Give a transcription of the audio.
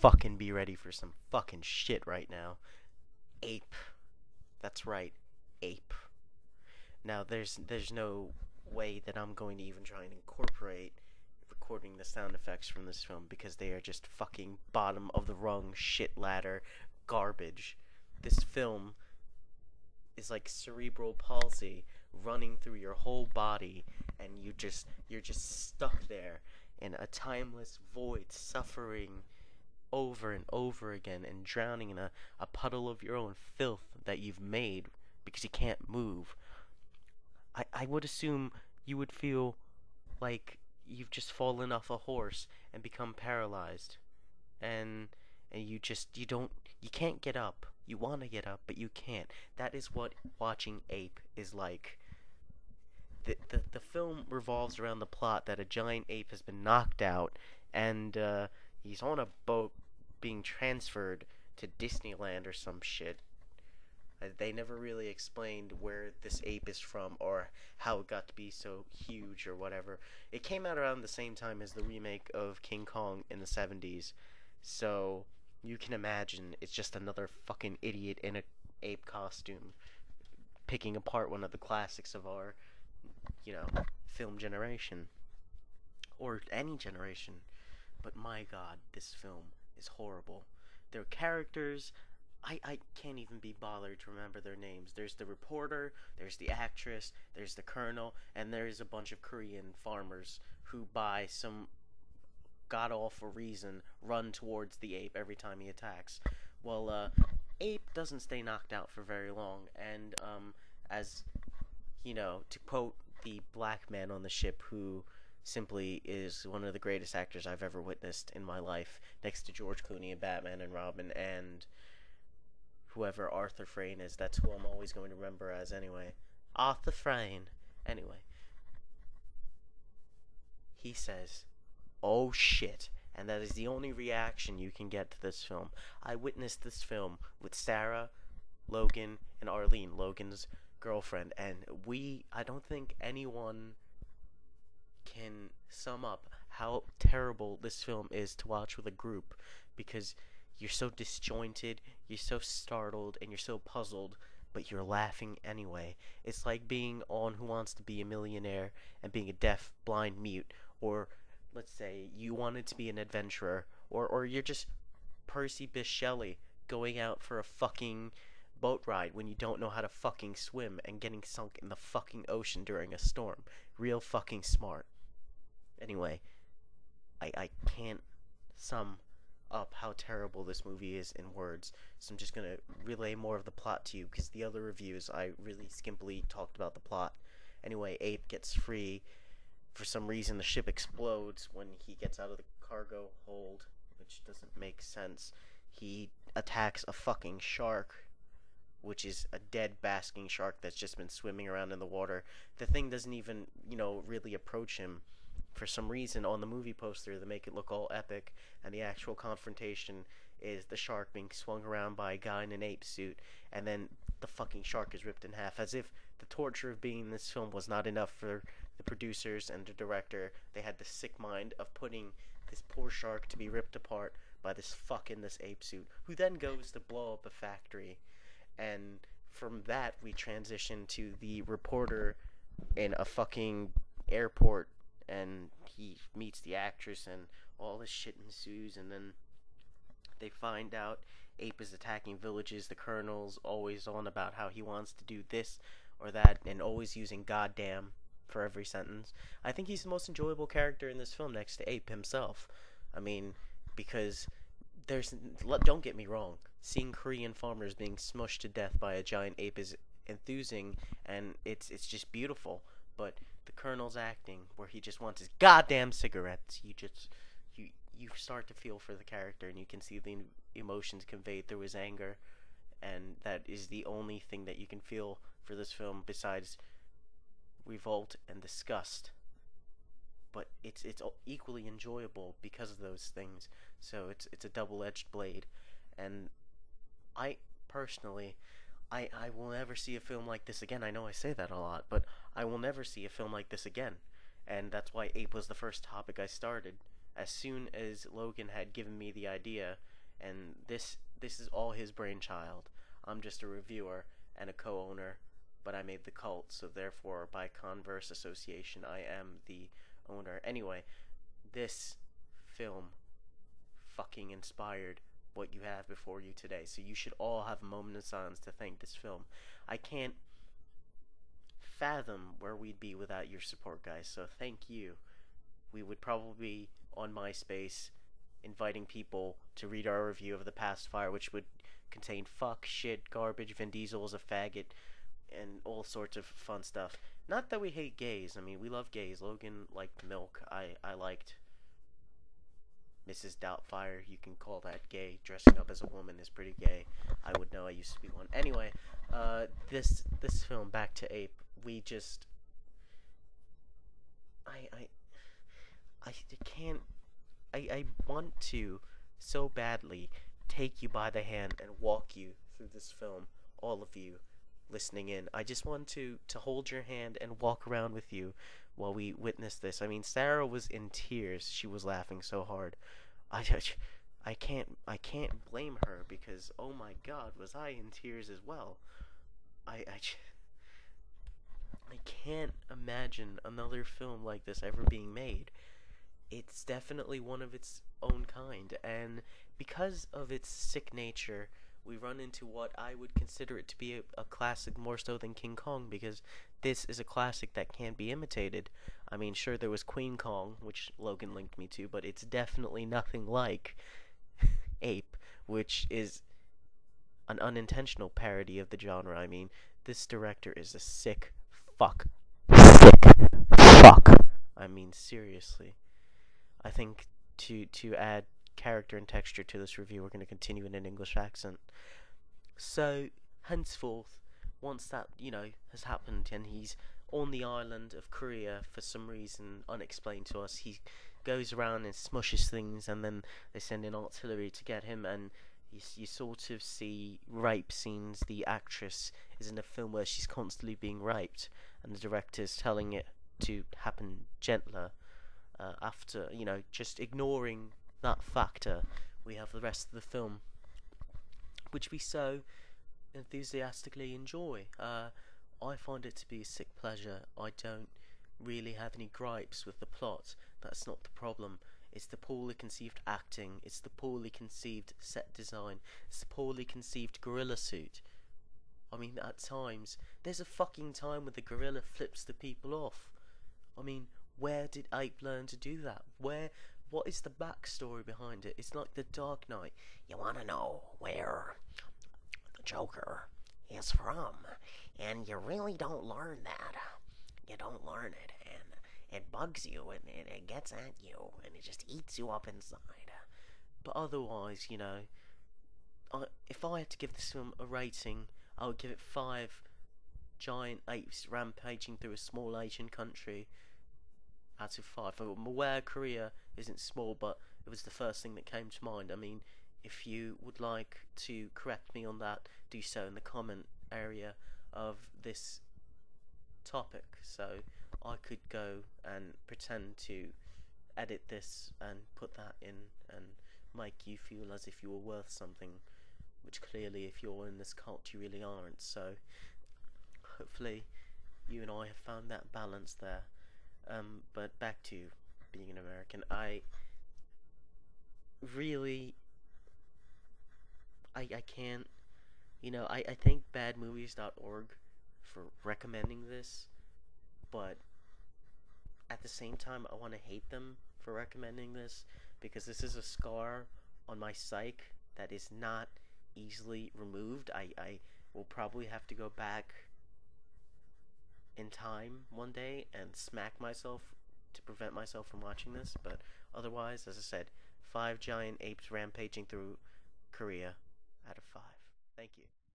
for some fucking shit right now. Ape. That's right, ape. Now there's there's no way that I'm going to even try and incorporate recording the sound effects from this film because they are just fucking bottom of the rung shit ladder garbage. This film is like cerebral palsy running through your whole body and you just you're just stuck there in a timeless void suffering over and over again and drowning in a, a puddle of your own filth that you've made because you can't move. I, I would assume you would feel like you've just fallen off a horse and become paralyzed. And and you just you don't you can't get up. You want to get up, but you can't. That is what watching Ape is like. The, the, the film revolves around the plot that a giant ape has been knocked out and uh, he's on a boat being transferred to Disneyland or some shit. Uh, They never really explained where this ape is from or how it got to be so huge or whatever. It came out around the same time as the remake of King Kong in the 70s. So you can imagine it's just another fucking idiot in a ape costume picking apart one of the classics of our, you know, film generation or any generation. But my god, this film is horrible. Their characters, I, I can't even be bothered to remember their names. There's the reporter, there's the actress, there's the colonel, and there's a bunch of Korean farmers who, by some god awful reason, run towards the ape every time he attacks. Well, uh, ape doesn't stay knocked out for very long, and um, as you know, to quote the black man on the ship who simply is one of the greatest actors I've ever witnessed in my life, next to George Clooney and Batman and Robin and whoever Arthur Frayne is. That's who I'm always going to remember as anyway. Arthur Frayne. Anyway, he says, "Oh shit." And that is the only reaction you can get to this film. I witnessed this film with Sarah, Logan, and Arlene, Logan's girlfriend, and we I don't think anyone can sum up how terrible this film is to watch with a group because you're so disjointed, you're so startled, and you're so puzzled, but you're laughing anyway. It's like being on Who Wants to Be a Millionaire and being a deaf, blind, mute, or let's say you wanted to be an adventurer, or, or you're just Percy Bysshe Shelley going out for a fucking boat ride when you don't know how to fucking swim and getting sunk in the fucking ocean during a storm. Real fucking smart. Anyway, I I can't sum up how terrible this movie is in words, so I'm just gonna relay more of the plot to you because the other reviews I really skimpily talked about the plot. Anyway, Ape gets free. For some reason, the ship explodes when he gets out of the cargo hold, which doesn't make sense. He attacks a fucking shark which is a dead basking shark that's just been swimming around in the water. The thing doesn't even, you know, really approach him. For some reason, on the movie poster, they make it look all epic, and the actual confrontation is the shark being swung around by a guy in an ape suit, and then the fucking shark is ripped in half, as if the torture of being in this film was not enough for the producers and the director. They had the sick mind of putting this poor shark to be ripped apart by this fuck in this ape suit, who then goes to blow up a factory and from that we transition to the reporter in a fucking airport and he meets the actress and all this shit ensues and then they find out ape is attacking villages. The colonel's always on about how he wants to do this or that and always using goddamn for every sentence. I think he's the most enjoyable character in this film next to ape himself. I mean because there's don't get me wrong seeing korean farmers being smushed to death by a giant ape is enthusing and it's it's just beautiful. But the colonel's acting where he just wants his goddamn cigarettes. You just you you start to feel for the character and you can see the emotions conveyed through his anger. And that is the only thing that you can feel for this film besides revolt and disgust. But it's it's equally enjoyable because of those things. So it's it's a double-edged blade. And i personally I, I will never see a film like this again. I know I say that a lot, but I will never see a film like this again. And that's why Ape was the first topic I started. As soon as Logan had given me the idea and this this is all his brainchild. I'm just a reviewer and a co-owner, but I made the cult, so therefore, by converse association, I am the owner. Anyway, this film fucking inspired what you have before you today. So you should all have a moment of silence to thank this film. I can't fathom where we'd be without your support, guys. So thank you. We would probably be on MySpace inviting people to read our review of The Pacifier, which would contain fuck, shit, garbage, Vin Diesel is a faggot, and all sorts of fun stuff. Not that we hate gays. I mean, we love gays. Logan liked Milk. I, I liked Mrs. Doubtfire. You can call that gay. Dressing up as a woman is pretty gay. I would know. I used to be one. Anyway, uh, this this film, Back to Ape, we just, I I I can't. I I want to so badly take you by the hand and walk you through this film, all of you listening in. I just want to to hold your hand and walk around with you while we witness this. I mean, Sarah was in tears. She was laughing so hard. I I can't I can't blame her because oh my god, was I in tears as well? I I I can't imagine another film like this ever being made. It's definitely one of its own kind and because of its sick nature, we run into what I would consider it to be a, a, classic more so than King Kong because this is a classic that can't be imitated. I mean, sure, there was Queen Kong, which Logan linked me to, but it's definitely nothing like Ape, which is an unintentional parody of the genre. I mean, this director is a sick fuck. Sick fuck. I mean, seriously. I think to to add character and texture to this review, we're going to continue in an English accent. So, henceforth, once that, you know, has happened and he's on the island of Korea for some reason unexplained to us, he goes around and smushes things and then they send in artillery to get him and you, you sort of see rape scenes. The actress is in a film where she's constantly being raped and the director is telling it to happen gentler uh, after, you know, just ignoring that factor, we have the rest of the film, which we so enthusiastically enjoy. Uh, I find it to be a sick pleasure. I don't really have any gripes with the plot. That's not the problem. It's the poorly conceived acting. It's the poorly conceived set design. It's the poorly conceived gorilla suit. I mean, at times, there's a fucking time when the gorilla flips the people off. I mean, where did Ape learn to do that? Where what is the backstory behind it? It's like the Dark Knight. You want to know where the Joker is from, and you really don't learn that. You don't learn it, and it bugs you, and it, it gets at you, and it just eats you up inside. But otherwise, you know, I, if I had to give this film a rating, I would give it five giant apes rampaging through a small Asian country out of five. I'm aware Korea isn't small, but it was the first thing that came to mind. I mean, if you would like to correct me on that, do so in the comment area of this topic. So I could go and pretend to edit this and put that in and make you feel as if you were worth something, which clearly, if you're in this cult, you really aren't. So hopefully, you and I have found that balance there. Um, but back to being an American, I really, I I can't, you know, I I thank badmovies.org for recommending this, but at the same time, I want to hate them for recommending this because this is a scar on my psyche that is not easily removed. I I will probably have to go back in time one day and smack myself to prevent myself from watching this, but otherwise, as I said, five giant apes rampaging through Korea out of five. Thank you.